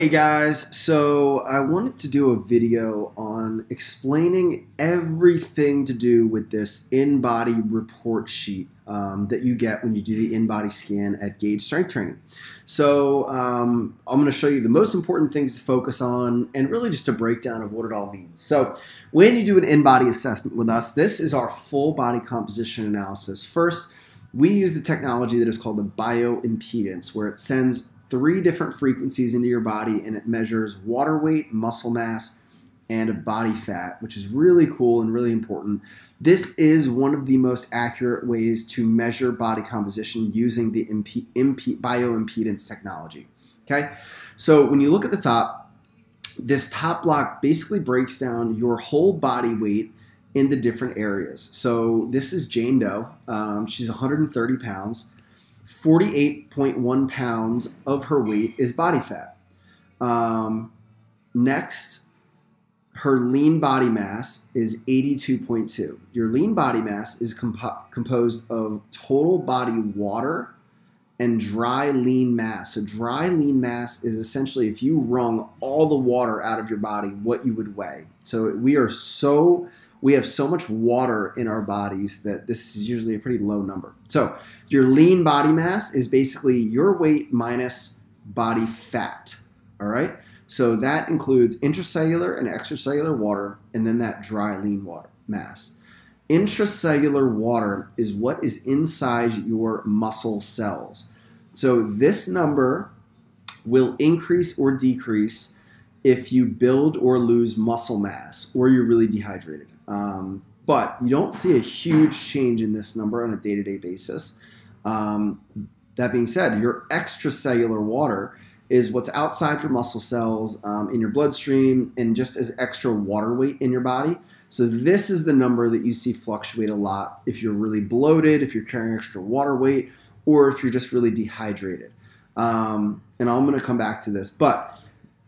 Hey guys, so I wanted to do a video on explaining everything to do with this InBody report sheet um, that you get when you do the InBody scan at Gage Strength Training. So um, I'm going to show you the most important things to focus on and really just a breakdown of what it all means. So when you do an InBody assessment with us, this is our full body composition analysis. First, we use the technology that is called the bioimpedance, where it sends three different frequencies into your body and it measures water weight, muscle mass, and body fat, which is really cool and really important. This is one of the most accurate ways to measure body composition using the imp- imp- bioimpedance technology. Okay, so when you look at the top, this top block basically breaks down your whole body weight into different areas. So this is Jane Doe. Um, she's 130 pounds. 48.1 pounds of her weight is body fat. Um, next, her lean body mass is 82.2. Your lean body mass is comp- composed of total body water and dry lean mass. So, dry lean mass is essentially if you wrung all the water out of your body, what you would weigh. So, we are so we have so much water in our bodies that this is usually a pretty low number. So, your lean body mass is basically your weight minus body fat. All right. So, that includes intracellular and extracellular water, and then that dry lean water mass. Intracellular water is what is inside your muscle cells. So, this number will increase or decrease if you build or lose muscle mass or you're really dehydrated. Um, but you don't see a huge change in this number on a day to day basis. Um, that being said, your extracellular water is what's outside your muscle cells um, in your bloodstream and just as extra water weight in your body. So, this is the number that you see fluctuate a lot if you're really bloated, if you're carrying extra water weight, or if you're just really dehydrated. Um, and I'm going to come back to this. But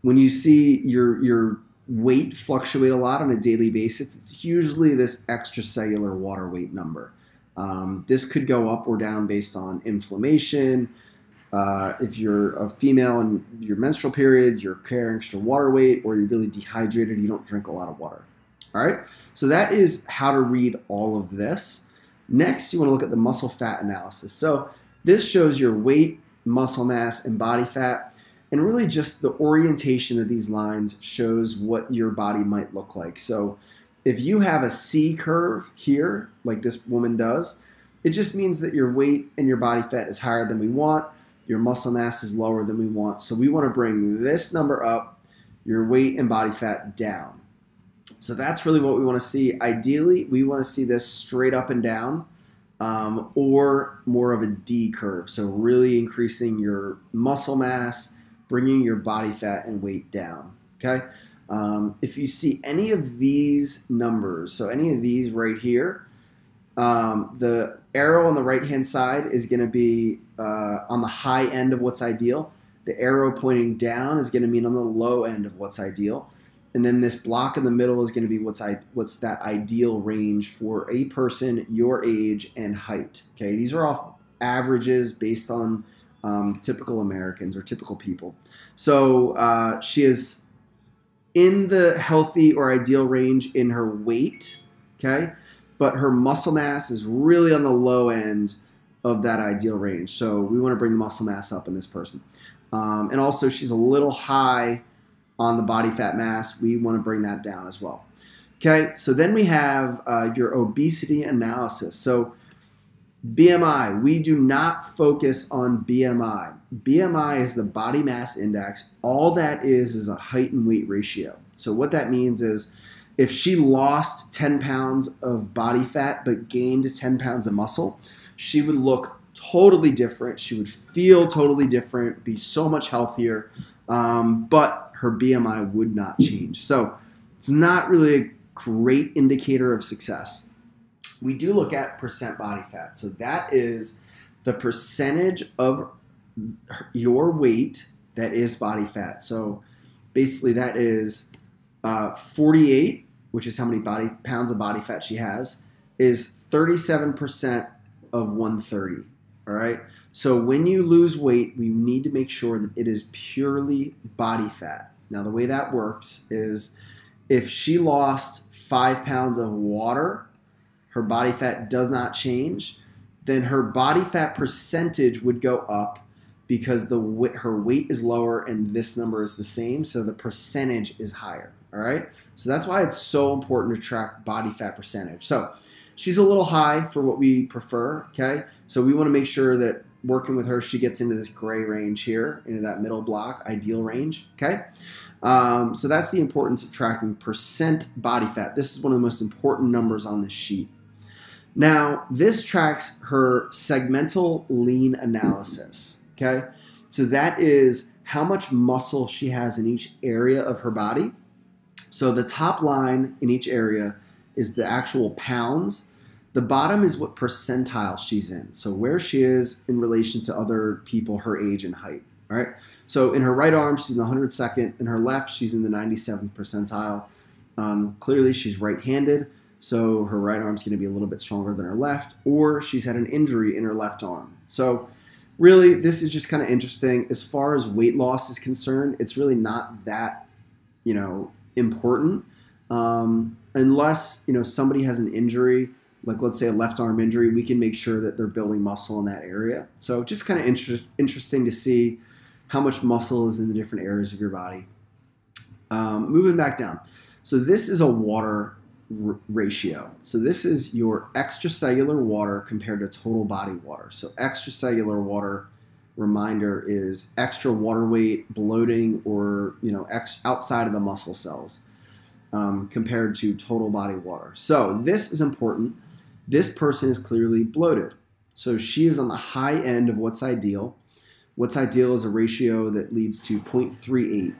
when you see your, your weight fluctuate a lot on a daily basis, it's usually this extracellular water weight number. Um, this could go up or down based on inflammation. Uh, if you're a female and your menstrual period, you're carrying extra water weight, or you're really dehydrated, you don't drink a lot of water. All right, so that is how to read all of this. Next, you want to look at the muscle fat analysis. So this shows your weight, muscle mass, and body fat. And really, just the orientation of these lines shows what your body might look like. So, if you have a C curve here, like this woman does, it just means that your weight and your body fat is higher than we want, your muscle mass is lower than we want. So, we want to bring this number up, your weight and body fat down. So, that's really what we want to see. Ideally, we want to see this straight up and down. Um, or more of a D curve. So, really increasing your muscle mass, bringing your body fat and weight down. Okay. Um, if you see any of these numbers, so any of these right here, um, the arrow on the right hand side is going to be uh, on the high end of what's ideal. The arrow pointing down is going to mean on the low end of what's ideal. And then this block in the middle is going to be what's I, what's that ideal range for a person, your age and height. Okay, these are all averages based on um, typical Americans or typical people. So uh, she is in the healthy or ideal range in her weight, okay? But her muscle mass is really on the low end of that ideal range. So we want to bring the muscle mass up in this person. Um, and also, she's a little high on the body fat mass. We want to bring that down as well. Okay, so then we have uh, your obesity analysis. So BMI, we do not focus on BMI. BMI is the body mass index. All that is is a height and weight ratio. So, what that means is if she lost 10 pounds of body fat but gained 10 pounds of muscle, she would look totally different. She would feel totally different, be so much healthier, um, but her BMI would not change. So, it's not really a great indicator of success we do look at percent body fat. So that is the percentage of your weight that is body fat. So basically, that is uh, 48, which is how many body pounds of body fat she has, is 37% of 130. All right. So when you lose weight, we need to make sure that it is purely body fat. Now, the way that works is if she lost five pounds of water, her body fat does not change, then her body fat percentage would go up because the her weight is lower and this number is the same, so the percentage is higher. All right, so that's why it's so important to track body fat percentage. So she's a little high for what we prefer. Okay, so we want to make sure that working with her, she gets into this gray range here, into that middle block, ideal range. Okay, um, so that's the importance of tracking percent body fat. This is one of the most important numbers on this sheet. Now, this tracks her segmental lean analysis. Okay, so that is how much muscle she has in each area of her body. So the top line in each area is the actual pounds. The bottom is what percentile she's in. So where she is in relation to other people her age and height. All right. So in her right arm, she's in the 102nd. In her left, she's in the 97th percentile. Um, clearly, she's right-handed, so her right arm's going to be a little bit stronger than her left, or she's had an injury in her left arm. So really, this is just kind of interesting. As far as weight loss is concerned, it's really not that, you know, important um, unless you know somebody has an injury like let's say a left arm injury, we can make sure that they're building muscle in that area. So just kind of interest, interesting to see how much muscle is in the different areas of your body. Um, moving back down. So this is a water ratio. So this is your extracellular water compared to total body water. So extracellular water reminder is extra water weight, bloating, or you know outside of the muscle cells um, compared to total body water. So this is important. This person is clearly bloated. So she is on the high end of what's ideal. What's ideal is a ratio that leads to 0.38.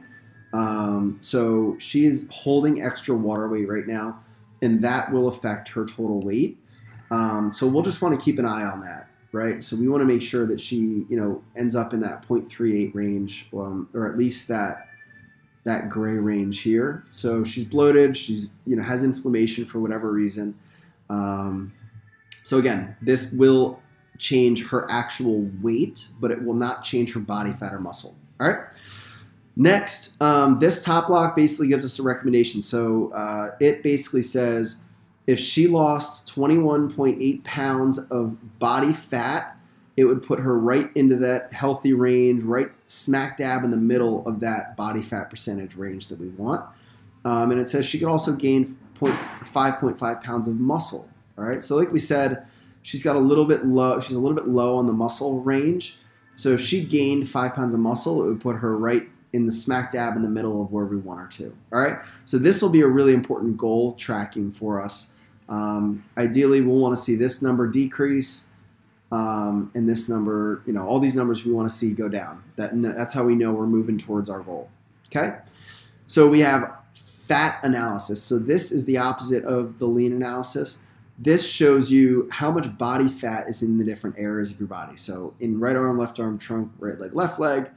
Um, so she is holding extra water weight right now, and that will affect her total weight. Um, so we'll just want to keep an eye on that, right? So we want to make sure that she, you know, ends up in that 0.38 range, um, or at least that that gray range here. So she's bloated. She's you know has inflammation for whatever reason. Um, so again, this will change her actual weight, but it will not change her body fat or muscle. All right. Next, um, this top block basically gives us a recommendation. So uh, it basically says if she lost 21.8 pounds of body fat, it would put her right into that healthy range, right smack dab in the middle of that body fat percentage range that we want. Um, and it says she could also gain 5.5 pounds of muscle. All right, so like we said, she's got a little bit low. She's a little bit low on the muscle range. So if she gained five pounds of muscle, it would put her right in the smack dab in the middle of where we want her to. All right, so this will be a really important goal tracking for us. Um, ideally, we'll want to see this number decrease. Um, and this number, you know, all these numbers we want to see go down. That, that's how we know we're moving towards our goal. Okay, so we have fat analysis. So this is the opposite of the lean analysis. This shows you how much body fat is in the different areas of your body. So in right arm, left arm, trunk, right leg, left leg.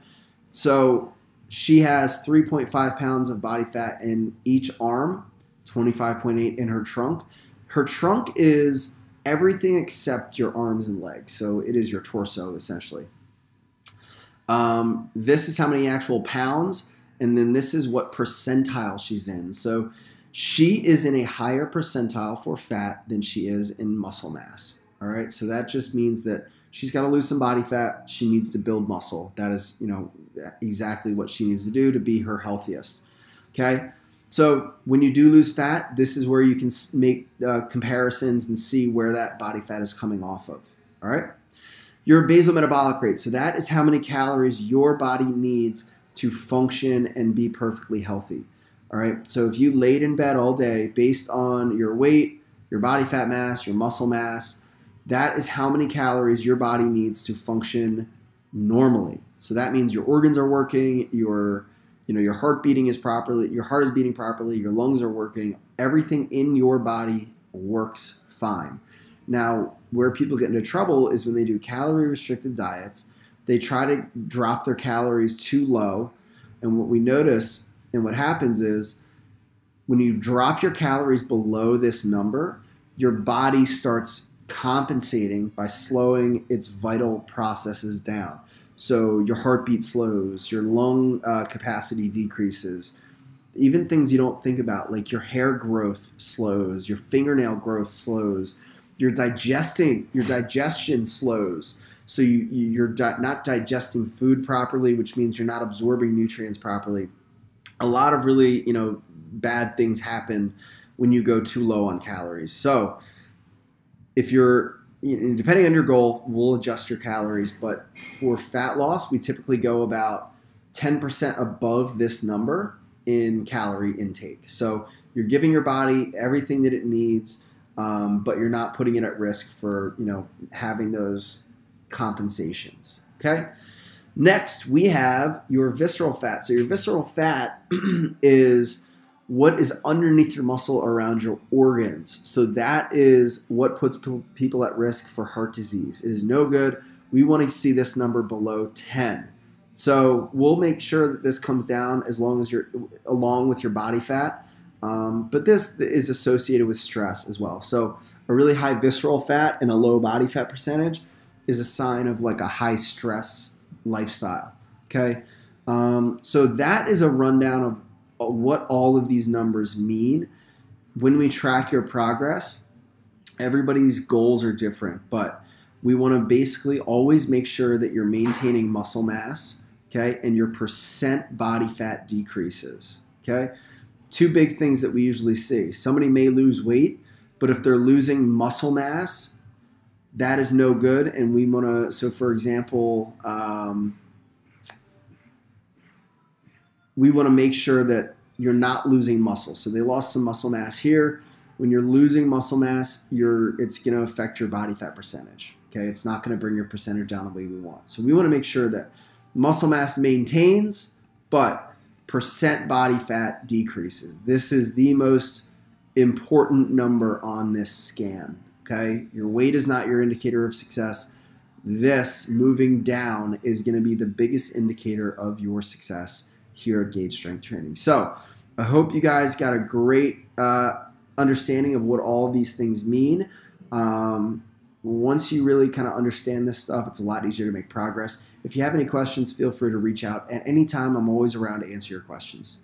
So she has 3.5 pounds of body fat in each arm, 25.8 in her trunk. Her trunk is everything except your arms and legs. So it is your torso essentially. Um, this is how many actual pounds, and then this is what percentile she's in. So she is in a higher percentile for fat than she is in muscle mass. All right, so that just means that she's got to lose some body fat. She needs to build muscle. That is, you know, exactly what she needs to do to be her healthiest. Okay, so when you do lose fat, this is where you can make uh, comparisons and see where that body fat is coming off of. All right, your basal metabolic rate. So that is how many calories your body needs to function and be perfectly healthy. All right. So if you laid in bed all day based on your weight, your body fat mass, your muscle mass, that is how many calories your body needs to function normally. So that means your organs are working, your you know your heart beating is properly, your heart is beating properly, your lungs are working, everything in your body works fine. Now, where people get into trouble is when they do calorie restricted diets, they try to drop their calories too low, and what we notice and what happens is when you drop your calories below this number, your body starts compensating by slowing its vital processes down. So your heartbeat slows, your lung uh, capacity decreases. Even things you don't think about, like your hair growth slows, your fingernail growth slows, your digesting, your digestion slows. So you, you're di- not digesting food properly, which means you're not absorbing nutrients properly. A lot of really, you know, bad things happen when you go too low on calories. So if you're depending on your goal, we'll adjust your calories. But for fat loss, we typically go about 10% above this number in calorie intake. So you're giving your body everything that it needs, um, but you're not putting it at risk for you know having those compensations. Okay. Next, we have your visceral fat. So your visceral fat is what is underneath your muscle around your organs. So that is what puts people at risk for heart disease. It is no good. We want to see this number below 10. So we'll make sure that this comes down as long as you're along with your body fat. Um, but this is associated with stress as well. So a really high visceral fat and a low body fat percentage is a sign of like a high stress lifestyle. Okay. Um, so that is a rundown of what all of these numbers mean when we track your progress. Everybody's goals are different, but we want to basically always make sure that you're maintaining muscle mass, okay, and your percent body fat decreases, okay? Two big things that we usually see. Somebody may lose weight, but if they're losing muscle mass, that is no good. And we want to, so for example, um, we want to make sure that you're not losing muscle. So they lost some muscle mass here. When you're losing muscle mass, you're it's going to affect your body fat percentage. Okay, it's not going to bring your percentage down the way we want. So we want to make sure that muscle mass maintains, but percent body fat decreases. This is the most important number on this scan. Okay, your weight is not your indicator of success. This moving down is going to be the biggest indicator of your success here at Gage Strength Training. So I hope you guys got a great uh, understanding of what all of these things mean. Um, once you really kind of understand this stuff, it's a lot easier to make progress. If you have any questions, feel free to reach out at any time. I'm always around to answer your questions.